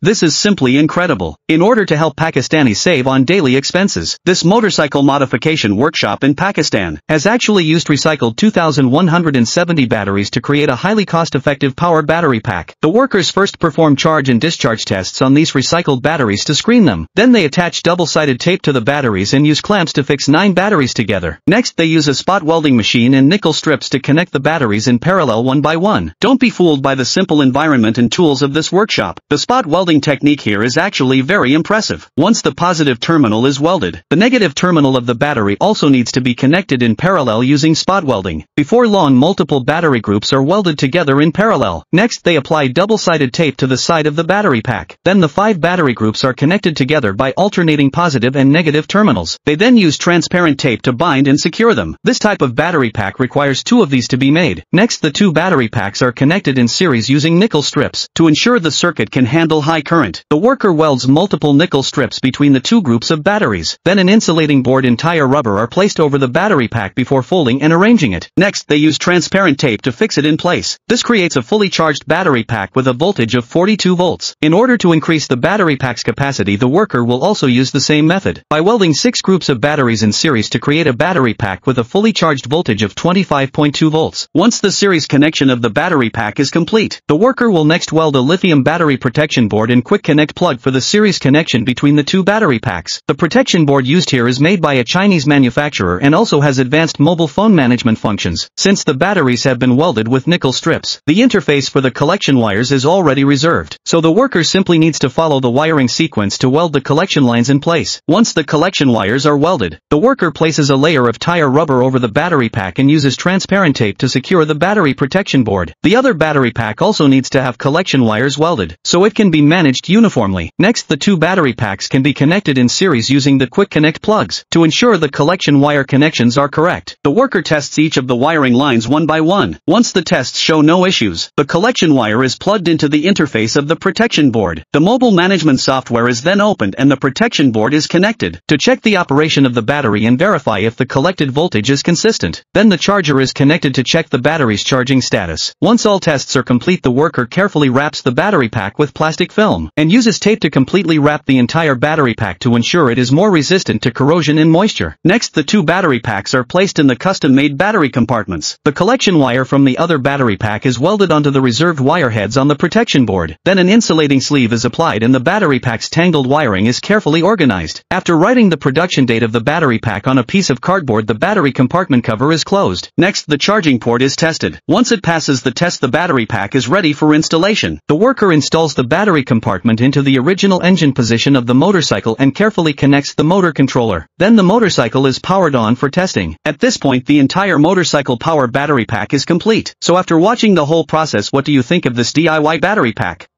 This is simply incredible. In order to help Pakistanis save on daily expenses, this motorcycle modification workshop in Pakistan has actually used recycled 2,170 batteries to create a highly cost-effective power battery pack. The workers first perform charge and discharge tests on these recycled batteries to screen them. Then they attach double-sided tape to the batteries and use clamps to fix nine batteries together. Next they use a spot welding machine and nickel strips to connect the batteries in parallel one by one. Don't be fooled by the simple environment and tools of this workshop. The spot welding technique here is actually very impressive. Once the positive terminal is welded, the negative terminal of the battery also needs to be connected in parallel using spot welding. Before long multiple battery groups are welded together in parallel. Next they apply double-sided tape to the side of the battery pack. Then the five battery groups are connected together by alternating positive and negative terminals. They then use transparent tape to bind and secure them. This type of battery pack requires two of these to be made. Next the two battery packs are connected in series using nickel strips. To ensure the circuit can handle high current, the worker welds multiple nickel strips between the two groups of batteries. Then an insulating board and tire rubber are placed over the battery pack before folding and arranging it. Next they use transparent tape to fix it in place. This creates a fully charged battery pack with a voltage of 42 volts. In order to increase the battery pack's capacity the worker will also use the same method. By welding six groups of batteries in series to create a battery pack with a fully charged voltage of 25.2 volts. Once the series connection of the battery pack is complete, the worker will next weld a lithium battery protection board and quick connect plug for the series connection between the two battery packs. The protection board used here is made by a Chinese manufacturer and also has advanced mobile phone management functions. Since the batteries have been welded with nickel strips, the interface for the collection wires is already reserved, so the worker simply needs to follow the wiring sequence to weld the collection lines in place. Once the collection wires are welded, the worker places a layer of tire rubber over the battery pack and uses transparent tape to secure the battery protection board. The other battery pack also needs to have collection wires welded, so it can be managed uniformly. Next the two battery packs can be connected in series using the quick connect plugs. To ensure the collection wire connections are correct, the worker tests each of the wiring lines one by one. Once the tests show no issues, the collection wire is plugged into the interface of the protection board. The mobile management software is then opened and the protection board is connected. To check the operation of the battery and verify if the collected voltage is consistent, then the charger is connected to check the battery's charging status. Once all tests are complete the worker carefully wraps the battery pack with plastic film, and uses tape to completely wrap the entire battery pack to ensure it is more resistant to corrosion and moisture. Next the two battery packs are placed in the custom-made battery compartments. The collection wire from the other battery pack is welded onto the reserved wire heads on the protection board. Then an insulating sleeve is applied and the battery pack's tangled wiring is carefully organized. After writing the production date of the battery pack on a piece of cardboard the battery compartment cover is closed. Next the charging port is tested. Once it passes the test the battery pack is ready for installation. The worker installs the battery compartment into the original engine position of the motorcycle and carefully connects the motor controller. Then the motorcycle is powered on for testing. At this point the entire motorcycle power battery pack is complete. So after watching the whole process what do you think of this DIY battery pack?